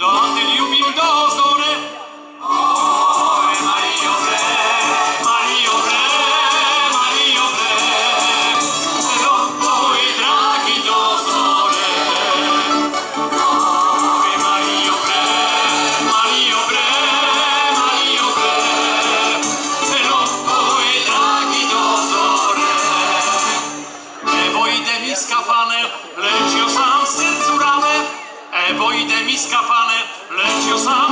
date ljubim dozore. Oj, Mario Bre, Mario Bre, Mario dragi dozore. Oj, Mario Bre, Mario Bre, Mario ide mi skafane, lecz jo sam w sercu bo idę mi skafane, lecz sam.